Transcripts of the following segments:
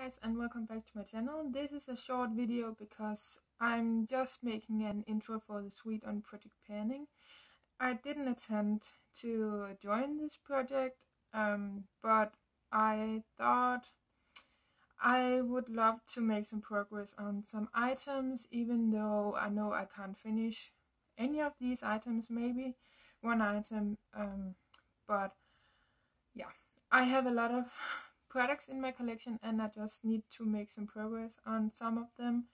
guys and welcome back to my channel. This is a short video because I'm just making an intro for the Sweet on Project Panning. I didn't attempt to join this project, um, but I thought I would love to make some progress on some items even though I know I can't finish any of these items, maybe one item, um, but yeah, I have a lot of products in my collection and I just need to make some progress on some of them.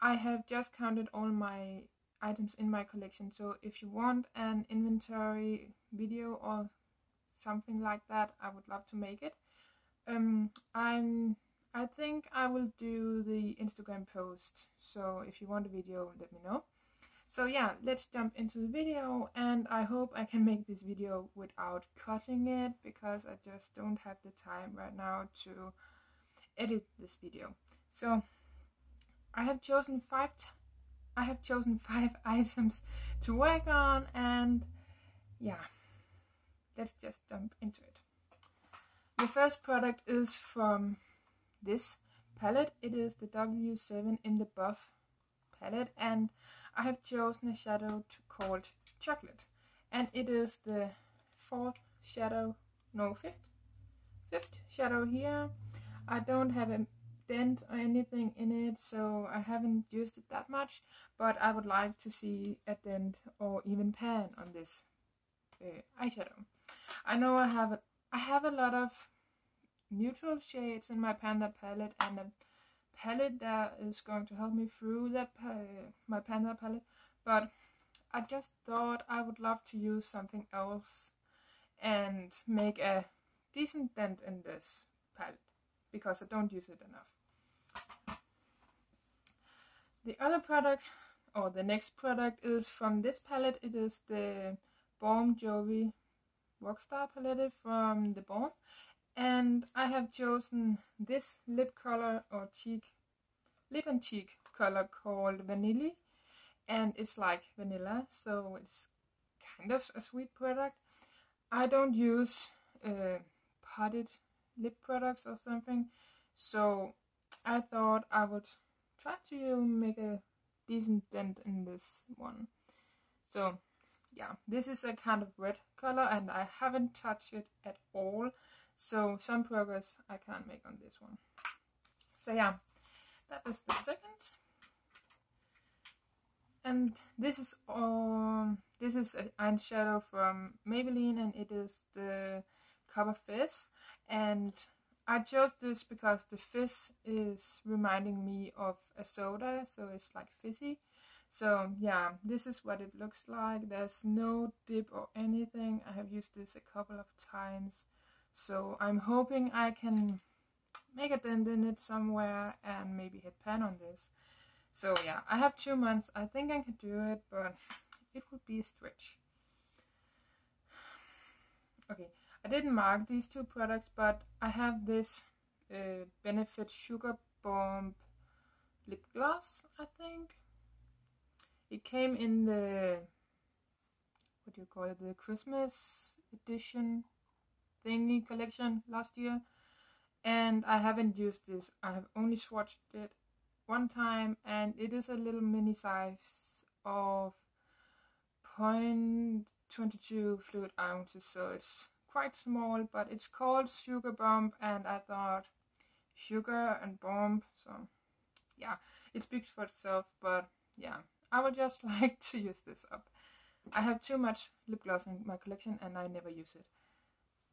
I have just counted all my items in my collection so if you want an inventory video or something like that I would love to make it. Um, I'm I think I will do the Instagram post so if you want a video let me know. So yeah, let's jump into the video and I hope I can make this video without cutting it because I just don't have the time right now to edit this video. So I have chosen five I have chosen five items to work on and yeah, let's just jump into it. The first product is from this palette. It is the W7 in the buff palette and I have chosen a shadow called Chocolate and it is the fourth shadow, no fifth, fifth shadow here. I don't have a dent or anything in it so I haven't used it that much but I would like to see a dent or even pan on this uh, eyeshadow. I know I have a, I have a lot of neutral shades in my Pan that palette and a palette that øh, is going to help me through that øh, my Pan that palette, but I just thought I would love to use something else and make a decent dent in this palette because I don't use it enough. The other product, or the next product, is from this palette. It is the Balm Jovi Rockstar palette from the Balm and I have chosen this lip color or cheek lip and cheek color called Vanilly and it's like vanilla so it's kind of a sweet product I don't use uh, potted lip products or something so I thought I would try to make a decent dent in this one so yeah this is a kind of red color and I haven't touched it at all so some progress I can't make on this one. So yeah, that is the second. And this is um this is an eyeshadow from Maybelline and it is the Copper Fizz. And I chose this because the fizz is reminding me of a soda so it's like fizzy. So yeah this is what it looks like. There's no dip or anything. I have used this a couple of times. So I'm hoping I can make a dent in it somewhere and maybe hit pan on this. So yeah, I have two months. I think I can do it, but it would be a stretch. Okay, I didn't mark these two products, but I have this uh, Benefit Sugar Bomb lip gloss, I think. It came in the, what do you call it, the Christmas edition thingy collection last year and I haven't used this. I have only swatched it one time and it is a little mini size of 0.22 fluid ounces so it's quite small but it's called Sugar Bomb and I thought sugar and bomb so yeah it speaks for itself but yeah I would just like to use this up. I have too much lip gloss in my collection and I never use it.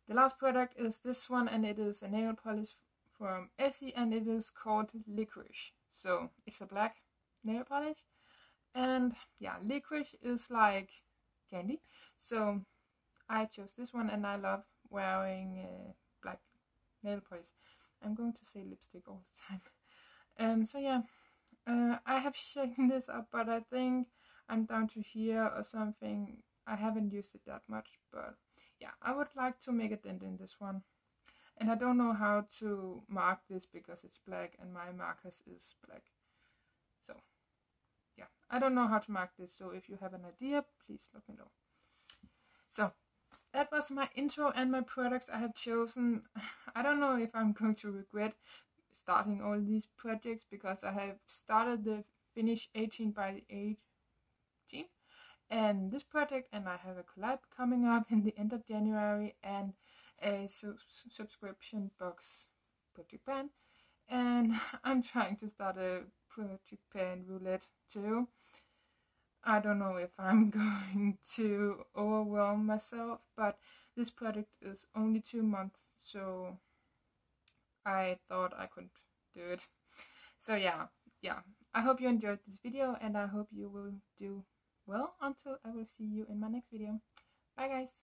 The last product is this one and it is a nail polish from Essie and it is called Licorice. So it's a black nail polish and yeah, licorice is like candy. So I chose this one and I love wearing uh, black nail polish. I'm going to say lipstick all the time. Um, so yeah, uh, I have shaken this up, but I think I'm down to here or something. I haven't used it that much, but yeah, I would like to make a dent in this one. And I don't know how to mark this because it's black and my markers is black. So, yeah, I don't know how to mark this. So if you have an idea, please let me know. So, that was my intro and my products I have chosen. I don't know if I'm going to regret starting all these projects because I have started the Finish 18 by 18 and this project and I have a collab coming up in the end of January and a su subscription box project plan and I'm trying to start a project pan roulette too. I don't know if I'm going to overwhelm myself, but this project is only two months, so I thought I could do it. So yeah, yeah. I hope you enjoyed this video and I hope you will do well until I will see you in my next video. Bye guys!